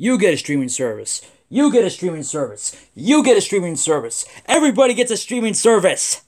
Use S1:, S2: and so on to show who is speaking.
S1: You get a streaming service. You get a streaming service. You get a streaming service. Everybody gets a streaming service.